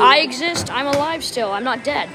I exist. I'm alive still. I'm not dead.